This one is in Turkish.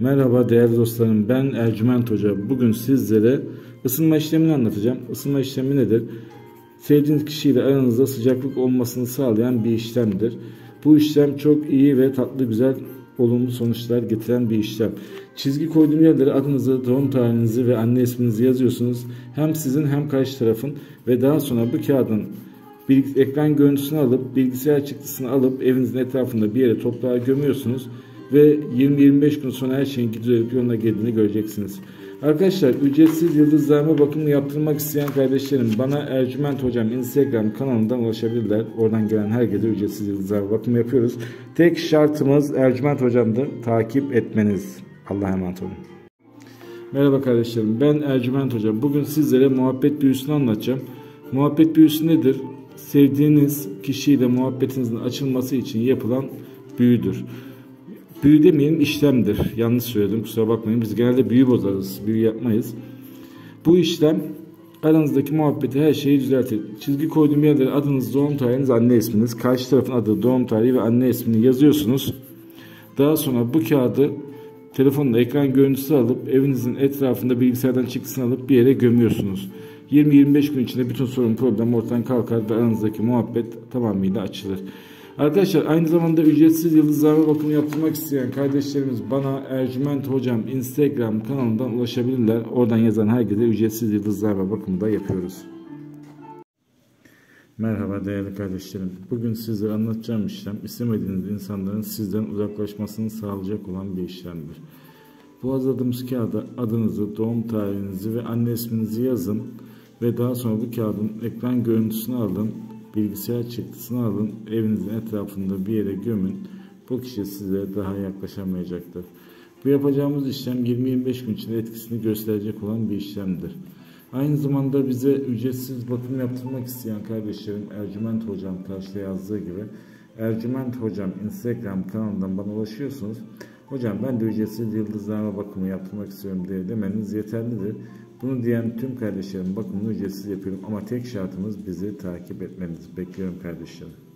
Merhaba değerli dostlarım ben Ercüment Hoca. Bugün sizlere ısınma işlemini anlatacağım. Isınma işlemi nedir? Sevdiğiniz kişiyle aranızda sıcaklık olmasını sağlayan bir işlemdir. Bu işlem çok iyi ve tatlı güzel olumlu sonuçlar getiren bir işlem. Çizgi koyduğum yerlere adınızı, doğum tarihinizi ve anne isminizi yazıyorsunuz. Hem sizin hem karşı tarafın ve daha sonra bu kağıdın bir ekran görüntüsünü alıp bilgisayar çıktısını alıp evinizin etrafında bir yere toprağa gömüyorsunuz ve 20-25 gün sonra her şeyin gidiyor yoluna geldiğini göreceksiniz. Arkadaşlar ücretsiz yıldızlarma bakımını yaptırmak isteyen kardeşlerim bana Ercüment Hocam Instagram kanalından ulaşabilirler. Oradan gelen herkese ücretsiz yıldızlarma bakımı yapıyoruz. Tek şartımız Ercüment Hocam'dır. Takip etmeniz. Allah'a emanet olun. Merhaba kardeşlerim ben Ercüment Hocam. Bugün sizlere muhabbet büyüsünü anlatacağım. Muhabbet büyüsü nedir? Sevdiğiniz kişiyle muhabbetinizin açılması için yapılan büyüdür. Büyü demeyelim işlemdir. Yanlış söyledim kusura bakmayın. Biz genelde büyü bozarız. Büyü yapmayız. Bu işlem aranızdaki muhabbeti her şeyi düzeltir. Çizgi koyduğum yerlere adınız, doğum tarihiniz, anne isminiz, karşı tarafın adı, doğum tarihi ve anne ismini yazıyorsunuz. Daha sonra bu kağıdı telefonla ekran görüntüsü alıp evinizin etrafında bilgisayardan çıktısını alıp bir yere gömüyorsunuz. 20-25 gün içinde bütün sorun problem ortadan kalkar ve aranızdaki muhabbet tamamıyla açılır. Arkadaşlar aynı zamanda ücretsiz yıldızlarma bakımı yaptırmak isteyen kardeşlerimiz bana Ercüment Hocam Instagram kanalından ulaşabilirler. Oradan yazan herkese ücretsiz yıldızlarma bakımı da yapıyoruz. Merhaba değerli kardeşlerim. Bugün sizlere anlatacağım işlem istemediğiniz insanların sizden uzaklaşmasını sağlayacak olan bir işlemdir. Bu hazırladığımız kağıda adınızı, doğum tarihinizi ve anne isminizi yazın ve daha sonra bu kağıdın ekran görüntüsünü alın bilgisayar çıktısını alın, evinizin etrafında bir yere gömün. Bu kişi size daha yaklaşamayacaktır. Bu yapacağımız işlem 20-25 gün içinde etkisini gösterecek olan bir işlemdir. Aynı zamanda bize ücretsiz bakım yaptırmak isteyen kardeşlerim Ercüment Hocam karşıda yazdığı gibi Ercüment Hocam Instagram kanalından bana ulaşıyorsunuz. Hocam ben de ücretsiz yıldızlarma bakımı yaptırmak istiyorum diye demeniz yeterlidir. Bunu diyen tüm kardeşlerim bakımını ücretsiz yapıyorum ama tek şartımız bizi takip etmeniz. Bekliyorum kardeşlerim.